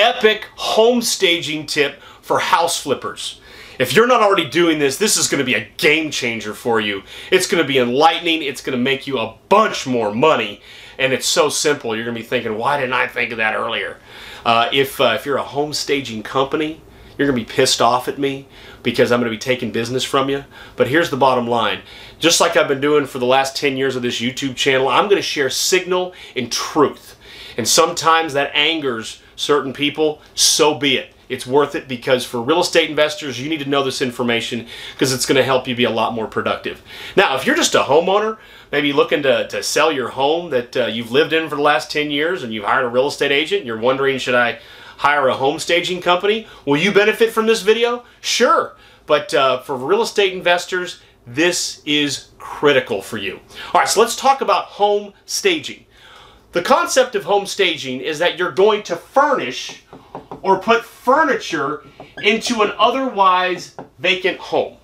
epic home staging tip for house flippers. If you're not already doing this, this is going to be a game changer for you. It's going to be enlightening. It's going to make you a bunch more money. And it's so simple. You're going to be thinking, why didn't I think of that earlier? Uh, if, uh, if you're a home staging company, you're going to be pissed off at me because I'm going to be taking business from you. But here's the bottom line. Just like I've been doing for the last 10 years of this YouTube channel, I'm going to share signal and truth. And sometimes that angers certain people. So be it it's worth it because for real estate investors, you need to know this information because it's going to help you be a lot more productive. Now, if you're just a homeowner, maybe looking to, to sell your home that uh, you've lived in for the last 10 years and you've hired a real estate agent, and you're wondering, should I hire a home staging company? Will you benefit from this video? Sure. But uh, for real estate investors, this is critical for you. All right, so let's talk about home staging. The concept of home staging is that you're going to furnish or put furniture into an otherwise vacant home.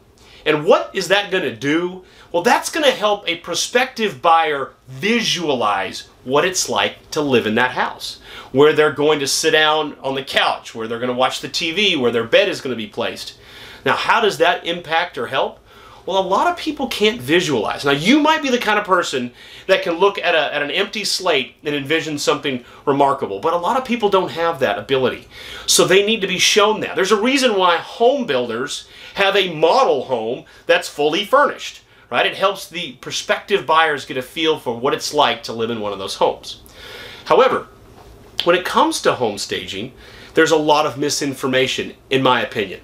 And what is that going to do? Well, that's going to help a prospective buyer visualize what it's like to live in that house, where they're going to sit down on the couch, where they're going to watch the TV, where their bed is going to be placed. Now, how does that impact or help? Well, a lot of people can't visualize. Now, you might be the kind of person that can look at, a, at an empty slate and envision something remarkable, but a lot of people don't have that ability. So they need to be shown that. There's a reason why home builders have a model home that's fully furnished, right? It helps the prospective buyers get a feel for what it's like to live in one of those homes. However, when it comes to home staging, there's a lot of misinformation, in my opinion.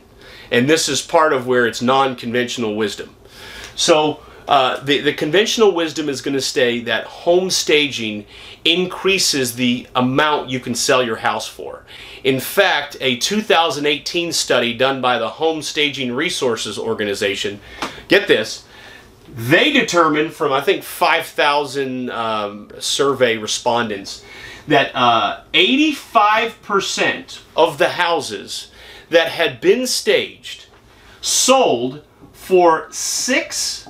And this is part of where it's non-conventional wisdom. So uh, the, the conventional wisdom is going to say that home staging increases the amount you can sell your house for. In fact, a 2018 study done by the Home Staging Resources Organization, get this, they determined from I think 5,000 um, survey respondents that 85% uh, of the houses that had been staged sold for 6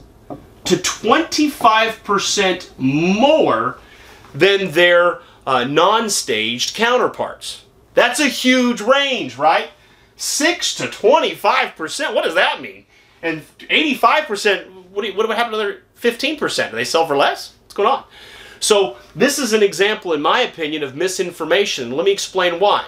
to 25% more than their uh, non-staged counterparts. That's a huge range, right? 6 to 25%. What does that mean? And 85%, what, do what would happen to the other 15%? Do they sell for less? What's going on? So this is an example, in my opinion, of misinformation. Let me explain why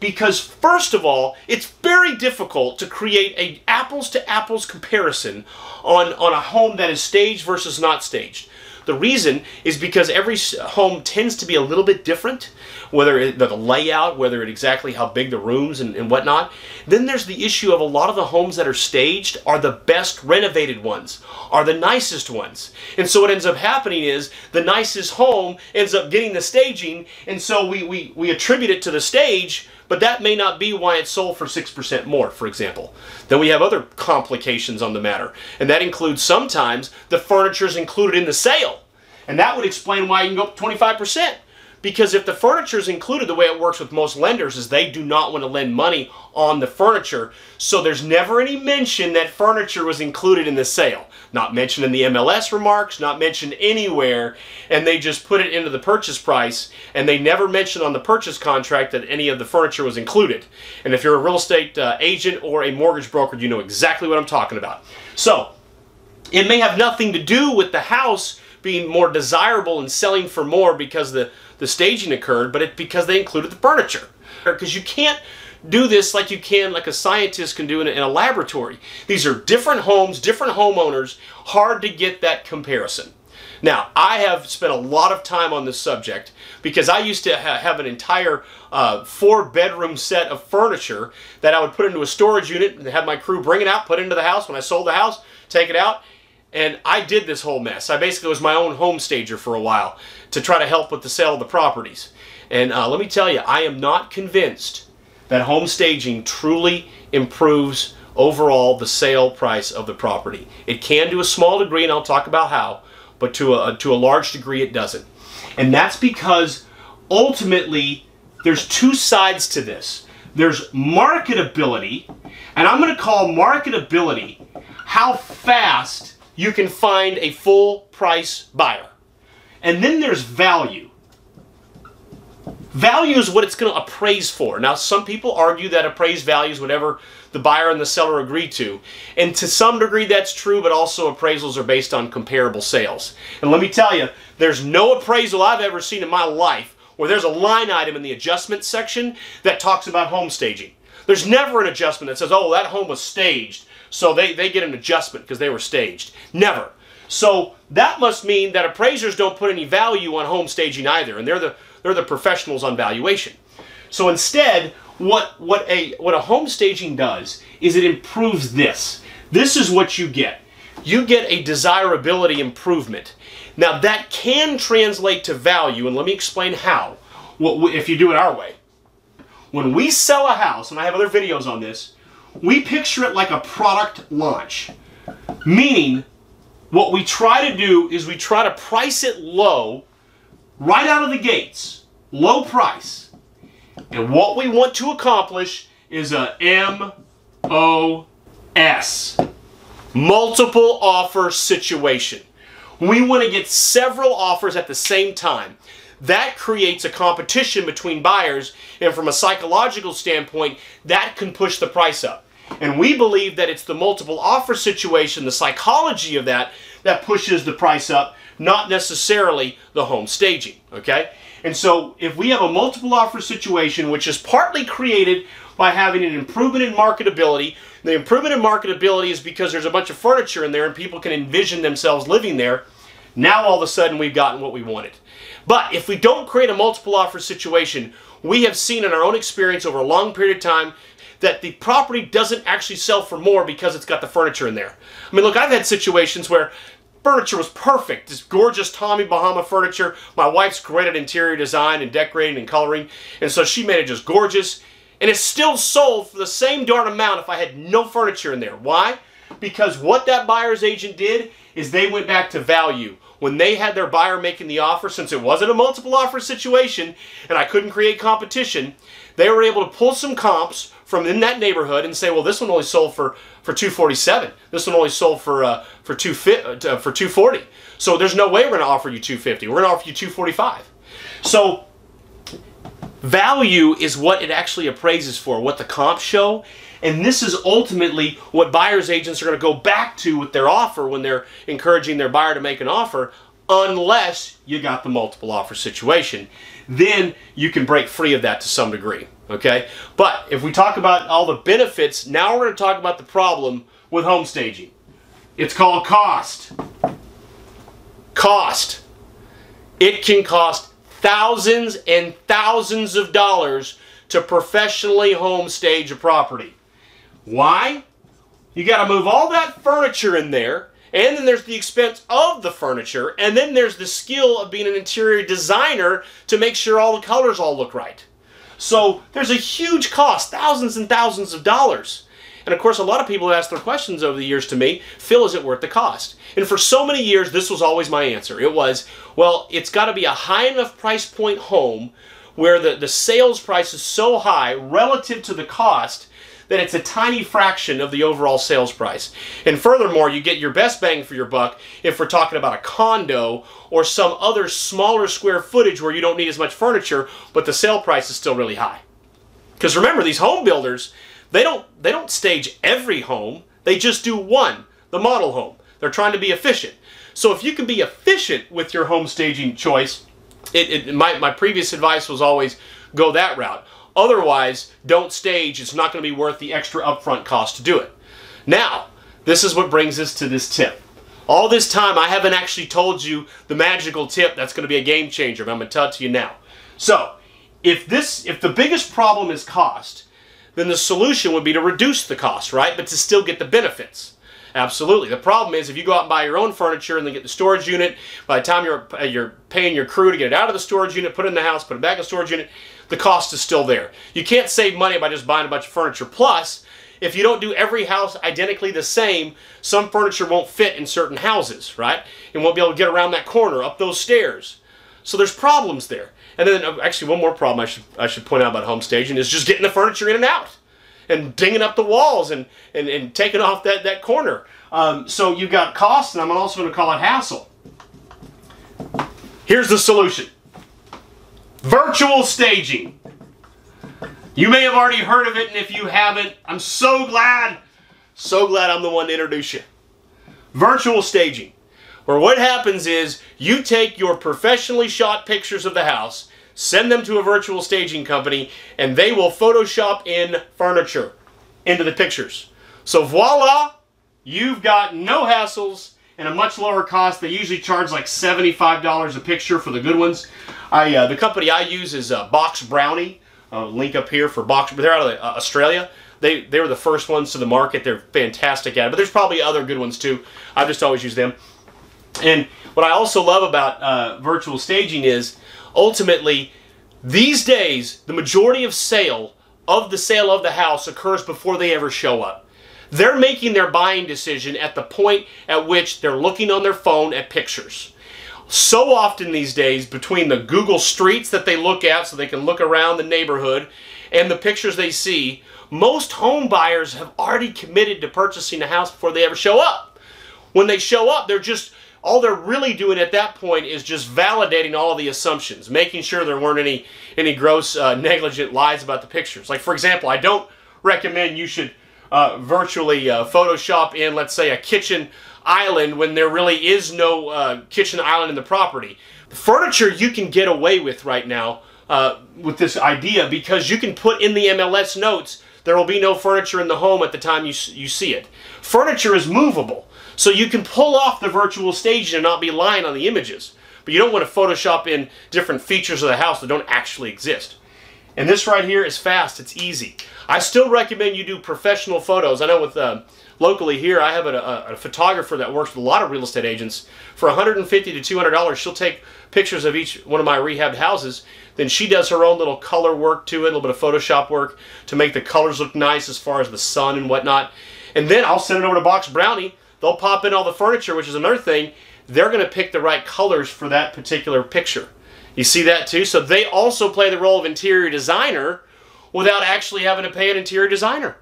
because first of all, it's very difficult to create a apples to apples comparison on, on a home that is staged versus not staged. The reason is because every home tends to be a little bit different, whether it, the layout, whether it exactly how big the rooms and, and whatnot. Then there's the issue of a lot of the homes that are staged are the best renovated ones, are the nicest ones. And so what ends up happening is the nicest home ends up getting the staging, and so we, we, we attribute it to the stage, but that may not be why it's sold for 6% more, for example. Then we have other complications on the matter, and that includes sometimes the furniture is included in the sale. And that would explain why you can go up 25%. Because if the furniture is included, the way it works with most lenders is they do not want to lend money on the furniture. So there's never any mention that furniture was included in the sale. Not mentioned in the MLS remarks, not mentioned anywhere, and they just put it into the purchase price, and they never mention on the purchase contract that any of the furniture was included. And if you're a real estate uh, agent or a mortgage broker, you know exactly what I'm talking about. So, it may have nothing to do with the house being more desirable and selling for more because the the staging occurred, but it's because they included the furniture. Because you can't do this like you can, like a scientist can do in a, in a laboratory. These are different homes, different homeowners, hard to get that comparison. Now, I have spent a lot of time on this subject because I used to ha have an entire uh, four bedroom set of furniture that I would put into a storage unit and have my crew bring it out, put it into the house. When I sold the house, take it out. And I did this whole mess. I basically was my own home stager for a while to try to help with the sale of the properties. And uh, let me tell you, I am not convinced that home staging truly improves overall the sale price of the property. It can to a small degree, and I'll talk about how, but to a, to a large degree it doesn't. And that's because ultimately there's two sides to this. There's marketability, and I'm going to call marketability how fast you can find a full price buyer. And then there's value. Value is what it's going to appraise for. Now, some people argue that appraised value is whatever the buyer and the seller agree to. And to some degree that's true, but also appraisals are based on comparable sales. And let me tell you, there's no appraisal I've ever seen in my life where there's a line item in the adjustment section that talks about home staging. There's never an adjustment that says, oh, that home was staged, so they, they get an adjustment because they were staged. Never. So that must mean that appraisers don't put any value on home staging either, and they're the they're the professionals on valuation. So instead, what what a what a home staging does is it improves this. This is what you get. You get a desirability improvement. Now that can translate to value, and let me explain how. What if you do it our way? When we sell a house, and I have other videos on this, we picture it like a product launch. Meaning, what we try to do is we try to price it low right out of the gates, low price. And what we want to accomplish is a MOS, multiple offer situation. We want to get several offers at the same time. That creates a competition between buyers, and from a psychological standpoint, that can push the price up. And we believe that it's the multiple offer situation, the psychology of that, that pushes the price up not necessarily the home staging, okay? And so if we have a multiple offer situation, which is partly created by having an improvement in marketability, the improvement in marketability is because there's a bunch of furniture in there and people can envision themselves living there. Now all of a sudden we've gotten what we wanted. But if we don't create a multiple offer situation, we have seen in our own experience over a long period of time that the property doesn't actually sell for more because it's got the furniture in there. I mean, look, I've had situations where Furniture was perfect. This gorgeous Tommy Bahama furniture. My wife's great at interior design and decorating and coloring. And so she made it just gorgeous. And it's still sold for the same darn amount if I had no furniture in there. Why? Because what that buyer's agent did is they went back to value. When they had their buyer making the offer, since it wasn't a multiple offer situation and I couldn't create competition, they were able to pull some comps from in that neighborhood and say, well, this one only sold for, for 247. This one only sold for uh, for two uh, for 240. So there's no way we're going to offer you 250. We're going to offer you 245. So value is what it actually appraises for, what the comps show. And this is ultimately what buyer's agents are going to go back to with their offer when they're encouraging their buyer to make an offer, unless you got the multiple offer situation. Then you can break free of that to some degree. Okay? But if we talk about all the benefits, now we're going to talk about the problem with home staging. It's called cost. Cost. It can cost thousands and thousands of dollars to professionally home stage a property. Why? You got to move all that furniture in there, and then there's the expense of the furniture, and then there's the skill of being an interior designer to make sure all the colors all look right. So there's a huge cost, thousands and thousands of dollars. And of course, a lot of people have asked their questions over the years to me, Phil, is it worth the cost? And for so many years, this was always my answer. It was, well, it's got to be a high enough price point home where the, the sales price is so high relative to the cost that it's a tiny fraction of the overall sales price. And furthermore, you get your best bang for your buck if we're talking about a condo or some other smaller square footage where you don't need as much furniture, but the sale price is still really high. Because remember, these home builders, they don't they don't stage every home. They just do one, the model home. They're trying to be efficient. So if you can be efficient with your home staging choice, it, it my, my previous advice was always go that route. Otherwise, don't stage. It's not going to be worth the extra upfront cost to do it. Now, this is what brings us to this tip. All this time, I haven't actually told you the magical tip that's going to be a game changer, but I'm going to tell it to you now. So, if this, if the biggest problem is cost, then the solution would be to reduce the cost, right? But to still get the benefits. Absolutely. The problem is if you go out and buy your own furniture and then get the storage unit, by the time you're, uh, you're paying your crew to get it out of the storage unit, put it in the house, put it back in the storage unit, the cost is still there. You can't save money by just buying a bunch of furniture. Plus, if you don't do every house identically the same, some furniture won't fit in certain houses, right? And won't be able to get around that corner, up those stairs. So there's problems there. And then uh, actually one more problem I should I should point out about home staging is just getting the furniture in and out and dinging up the walls and, and, and taking off that, that corner. Um, so you've got cost and I'm also going to call it hassle. Here's the solution. Virtual staging. You may have already heard of it, and if you haven't, I'm so glad, so glad I'm the one to introduce you. Virtual staging, where what happens is you take your professionally shot pictures of the house, send them to a virtual staging company, and they will Photoshop in furniture into the pictures. So voila, you've got no hassles and a much lower cost. They usually charge like $75 a picture for the good ones. I uh, The company I use is uh, Box Brownie. Uh, link up here for Box. They're out of uh, Australia. They, they were the first ones to the market. They're fantastic at it. But there's probably other good ones too. I've just always used them. And what I also love about uh, virtual staging is ultimately these days the majority of sale of the sale of the house occurs before they ever show up. They're making their buying decision at the point at which they're looking on their phone at pictures. So often these days, between the Google Streets that they look at so they can look around the neighborhood and the pictures they see, most home buyers have already committed to purchasing a house before they ever show up. When they show up, they're just all they're really doing at that point is just validating all the assumptions, making sure there weren't any any gross uh, negligent lies about the pictures. Like for example, I don't recommend you should uh, virtually uh, Photoshop in, let's say, a kitchen island when there really is no uh, kitchen island in the property. The furniture you can get away with right now uh, with this idea because you can put in the MLS notes there will be no furniture in the home at the time you, you see it. Furniture is movable. So you can pull off the virtual staging and not be lying on the images. But you don't want to Photoshop in different features of the house that don't actually exist. And this right here is fast. It's easy. I still recommend you do professional photos. I know with uh, locally here, I have a, a, a, photographer that works with a lot of real estate agents. For 150 to $200, she'll take pictures of each one of my rehabbed houses. Then she does her own little color work to it, a little bit of Photoshop work to make the colors look nice as far as the sun and whatnot. And then I'll send it over to Box Brownie They'll pop in all the furniture, which is another thing. They're going to pick the right colors for that particular picture. You see that too? So they also play the role of interior designer without actually having to pay an interior designer.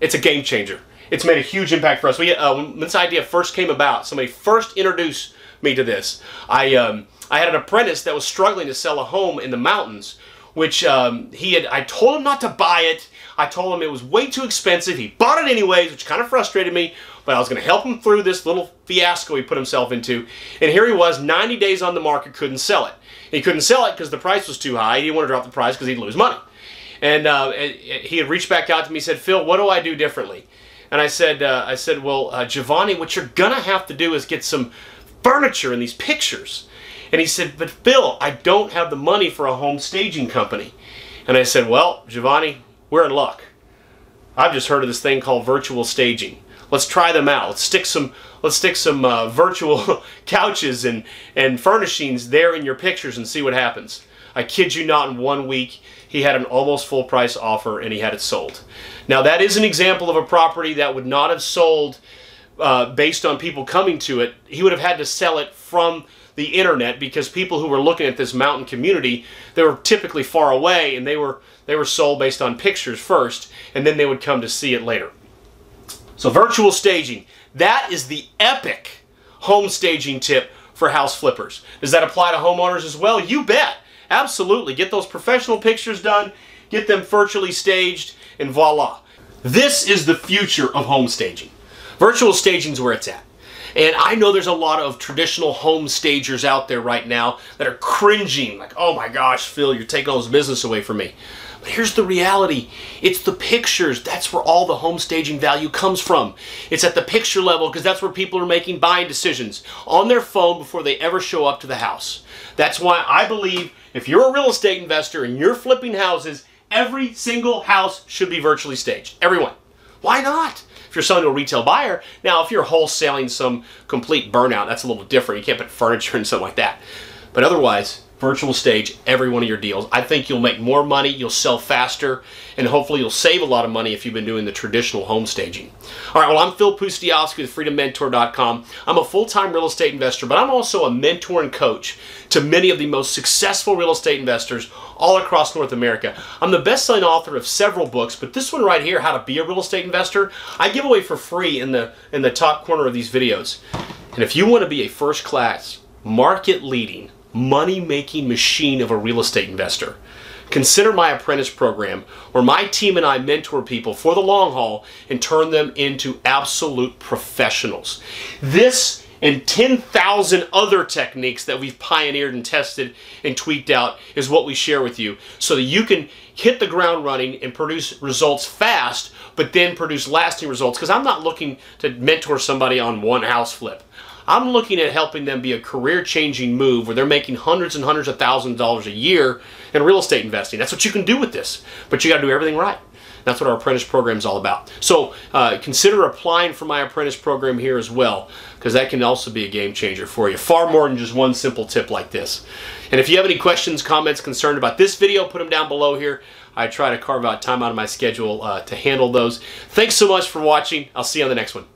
It's a game changer. It's made a huge impact for us. We, uh, when this idea first came about, somebody first introduced me to this. I, um, I had an apprentice that was struggling to sell a home in the mountains, which um, he had, I told him not to buy it. I told him it was way too expensive. He bought it anyways, which kind of frustrated me but I was going to help him through this little fiasco he put himself into. And here he was, 90 days on the market, couldn't sell it. He couldn't sell it because the price was too high. He didn't want to drop the price because he'd lose money. And uh, he had reached back out to me. He said, "Phil, what do I do differently?" And I said, uh, "I said, well, uh, Giovanni, what you're gonna have to do is get some furniture in these pictures." And he said, "But Phil, I don't have the money for a home staging company." And I said, "Well, Giovanni, we're in luck. I've just heard of this thing called virtual staging. Let's try them out. Let's stick some let's stick some uh, virtual couches and and furnishings there in your pictures and see what happens. I kid you not, in one week he had an almost full price offer and he had it sold. Now that is an example of a property that would not have sold uh, based on people coming to it. He would have had to sell it from the internet because people who were looking at this mountain community, they were typically far away and they were they were sold based on pictures first and then they would come to see it later. So virtual staging, that is the epic home staging tip for house flippers. Does that apply to homeowners as well? You bet. Absolutely. Get those professional pictures done, get them virtually staged, and voila. This is the future of home staging. Virtual staging is where it's at. And I know there's a lot of traditional home stagers out there right now that are cringing, like, oh my gosh, Phil, you're taking all this business away from me. But here's the reality. It's the pictures. That's where all the home staging value comes from. It's at the picture level because that's where people are making buying decisions on their phone before they ever show up to the house. That's why I believe if you're a real estate investor and you're flipping houses, every single house should be virtually staged. Everyone. Why not? If you're selling to a retail buyer, now if you're wholesaling some complete burnout, that's a little different. You can't put furniture and something like that. But otherwise, virtual stage every one of your deals. I think you'll make more money, you'll sell faster, and hopefully you'll save a lot of money if you've been doing the traditional home staging. All right, well, I'm Phil Pustejovsky with FreedomMentor.com. I'm a full-time real estate investor, but I'm also a mentor and coach to many of the most successful real estate investors all across North America. I'm the best-selling author of several books, but this one right here, How to Be a Real Estate Investor, I give away for free in the, in the top corner of these videos. And if you want to be a first-class, market-leading, money making machine of a real estate investor. Consider my apprentice program, where my team and I mentor people for the long haul and turn them into absolute professionals. This and 10,000 other techniques that we've pioneered and tested and tweaked out is what we share with you so that you can hit the ground running and produce results fast, but then produce lasting results. Because I'm not looking to mentor somebody on one house flip. I'm looking at helping them be a career changing move where they're making hundreds and hundreds of thousands of dollars a year in real estate investing. That's what you can do with this, but you got to do everything right. That's what our apprentice program is all about. So uh, consider applying for my apprentice program here as well, because that can also be a game changer for you. Far more than just one simple tip like this. And if you have any questions, comments, concerned about this video, put them down below here. I try to carve out time out of my schedule uh, to handle those. Thanks so much for watching. I'll see you on the next one.